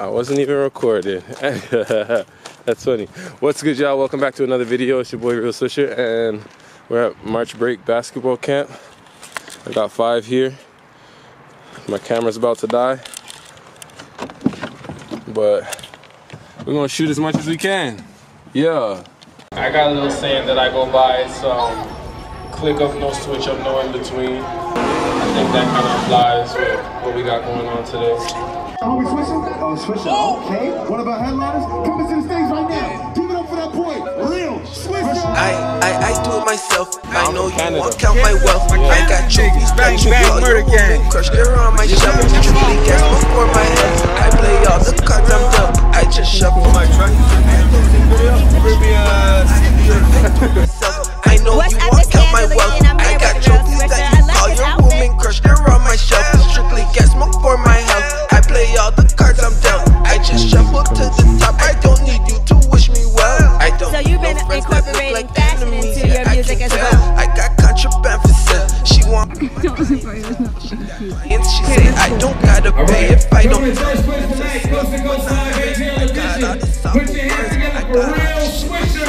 I wasn't even recording. That's funny. What's good, y'all? Welcome back to another video. It's your boy Real Swisher, and we're at March Break Basketball Camp. I got five here. My camera's about to die, but we're gonna shoot as much as we can. Yeah. I got a little saying that I go by. It's um, click up, no switch up, no in between. I think that kind of applies with what we got going on today. Are we switching? Oh, switching. Okay. One of our headliners coming to the stage right now. Give it up for that boy, Real Swisher. I, I, I do it myself. I know you Canada. won't count my wealth. I got trophies, Bang, got you bang, all murder your gang. women crushed. They're on my shelf. Truly gas before my head. Into your Yeah, I music can as tell. well. Got contraband for sale. She want and she say I don't gotta pay if I don't. Coming in first place tonight, Coast to Coast Live 18 edition. Put your hands together for Real Swisher.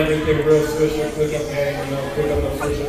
Everything real swisher, click up gang, you know, click up the swisher,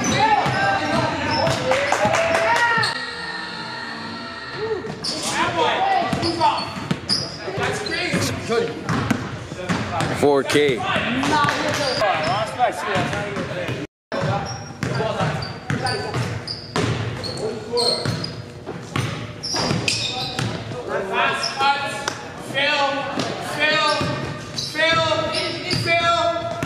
4K. Fast cuts. Phil. Phil. Phil. Phil.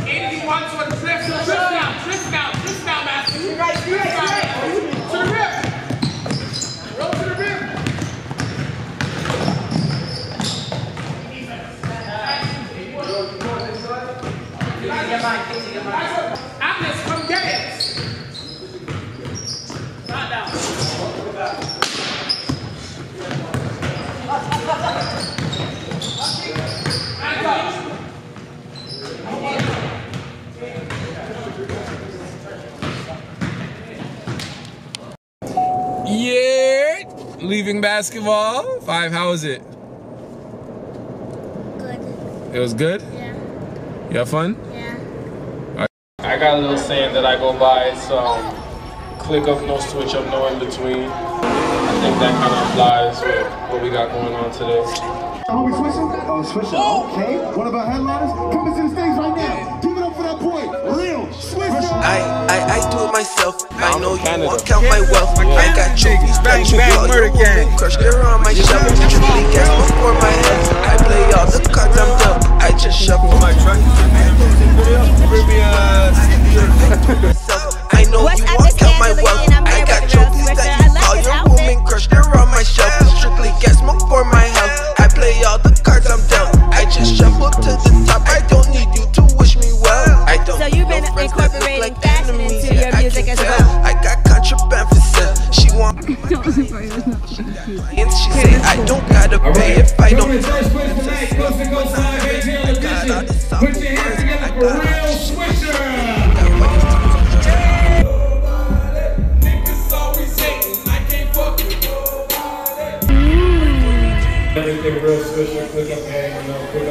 Anything wants to drift. Drift now. Drift now. Drift now, Matthew. You're right. You're right. To the rim. Roll to the rim. Atlas, come get it. Not down. Back up. Yeah. Leaving basketball. Five. How was it? Good. It was good. Yeah. You have fun? Yeah. I got a little saying that I go by. It's um, click up, no switch up, no in between. I think that kind of applies with what we got going on today. Are we switching? Oh, switching. Okay. One of our headliners coming to the stage right now that point. Real. Swiss. I, I, I do it myself. I know you won't count my wealth. I got trophies, bang, you, bang, murder game. Crush, they're on my shovel. Triple gas before my head. I play all the cards I'm dealt. I just shuffle my truck. Caribbean. And She say I don't gotta pay if I don't. I got Put your hands together for real real swisher, click up, hang, you know,